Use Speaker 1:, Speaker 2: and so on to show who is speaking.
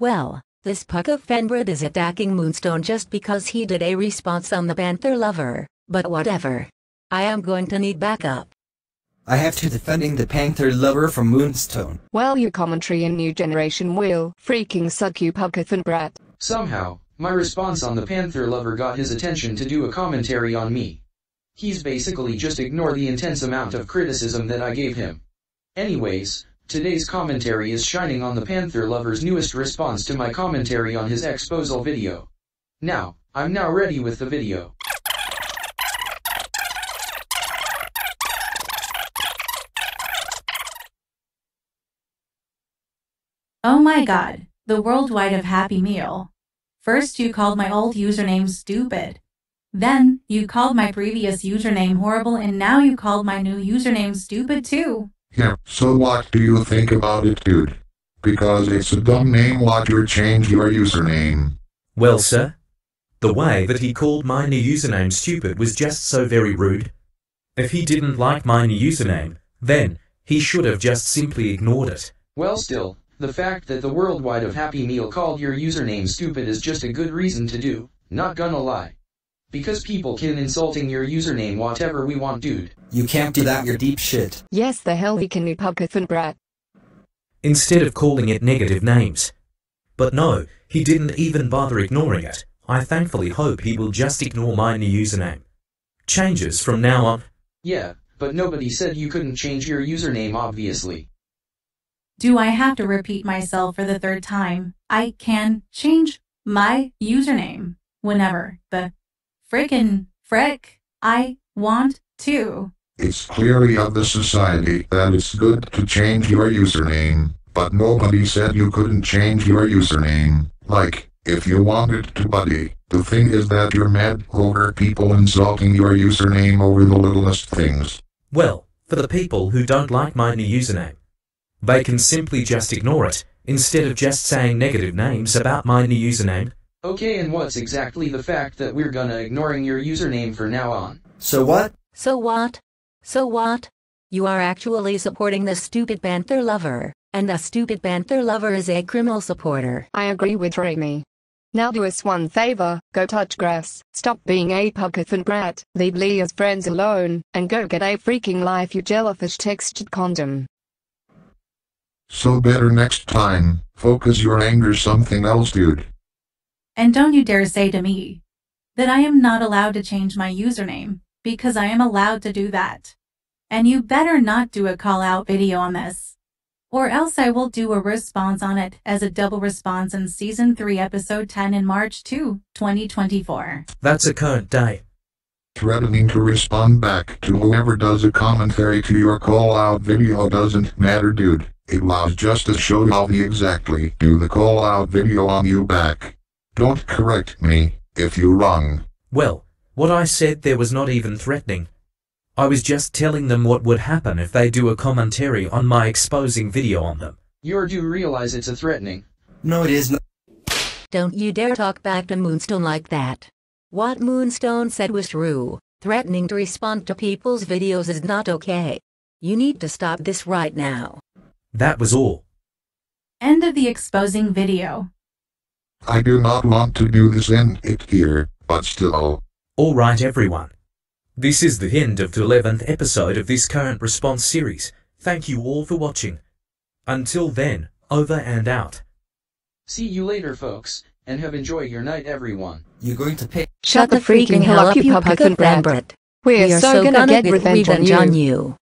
Speaker 1: Well, this Puck of Fenbred is attacking Moonstone just because he did a response on the Panther Lover, but whatever. I am going to need backup.
Speaker 2: I have to defending the Panther Lover from Moonstone.
Speaker 3: Well your commentary in New Generation will freaking suck you Puckathan brat.
Speaker 4: Somehow, my response on the Panther Lover got his attention to do a commentary on me. He's basically just ignore the intense amount of criticism that I gave him. Anyways, today's commentary is shining on the Panther Lover's newest response to my commentary on his exposal video. Now, I'm now ready with the video.
Speaker 5: Oh my god, the worldwide of Happy Meal. First you called my old username stupid. Then, you called my previous username horrible and now you called my new username stupid too.
Speaker 6: Yeah, so what do you think about it, dude? Because it's a dumb name, what you change your username?
Speaker 7: Well, sir, the way that he called my new username stupid was just so very rude. If he didn't like my new username, then he should have just simply ignored it.
Speaker 4: Well still, the fact that the worldwide of Happy Meal called your username stupid is just a good reason to do, not gonna lie. Because people can insulting your username whatever we want dude.
Speaker 2: You can't do that, you're deep shit.
Speaker 3: Yes the hell we can you Puckathan brat.
Speaker 7: Instead of calling it negative names. But no, he didn't even bother ignoring it. I thankfully hope he will just ignore my new username. Changes from now on.
Speaker 4: Yeah, but nobody said you couldn't change your username obviously.
Speaker 5: Do I have to repeat myself for the third time? I can change my username whenever the frickin' frick I want to.
Speaker 6: It's clearly of the society that it's good to change your username, but nobody said you couldn't change your username. Like, if you wanted to buddy, the thing is that you're mad over people insulting your username over the littlest things.
Speaker 7: Well, for the people who don't like my new username, they can simply just ignore it, instead of just saying negative names about my new username.
Speaker 4: Okay and what's exactly the fact that we're gonna ignoring your username for now on?
Speaker 2: So what?
Speaker 1: So what? So what? You are actually supporting the stupid Panther Lover, and the stupid Panther Lover is a criminal supporter.
Speaker 3: I agree with Rimi. Now do us one favor, go touch grass, stop being a Puckathan brat, leave Leah's friends alone, and go get a freaking life you jellyfish textured condom.
Speaker 6: So better next time, focus your anger something else dude.
Speaker 5: And don't you dare say to me that I am not allowed to change my username, because I am allowed to do that. And you better not do a call out video on this. Or else I will do a response on it as a double response in season 3 episode 10 in March 2, 2024.
Speaker 7: That's a current day.
Speaker 6: Threatening to respond back to whoever does a commentary to your call out video doesn't matter dude. It was just to show how the exactly do the call out video on you back. Don't correct me if you're wrong.
Speaker 7: Well, what I said there was not even threatening. I was just telling them what would happen if they do a commentary on my exposing video on them.
Speaker 4: You do realize it's a threatening.
Speaker 2: No it is not.
Speaker 1: Don't you dare talk back to Moonstone like that. What Moonstone said was true. Threatening to respond to people's videos is not okay. You need to stop this right now.
Speaker 7: That was all.
Speaker 5: End of the exposing video.
Speaker 6: I do not want to do this in it here, but still.
Speaker 7: Alright everyone. This is the end of the 11th episode of this current response series. Thank you all for watching. Until then, over and out.
Speaker 4: See you later folks, and have enjoy your night everyone.
Speaker 2: You're going to pay.
Speaker 3: Shut the freaking hell up you Puckathan brat.
Speaker 1: Brett.
Speaker 3: We're,
Speaker 1: We are
Speaker 3: so,
Speaker 1: so
Speaker 3: gonna,
Speaker 1: gonna
Speaker 3: get
Speaker 1: get
Speaker 3: revenge,
Speaker 1: revenge
Speaker 3: on
Speaker 1: on
Speaker 3: you.
Speaker 1: you.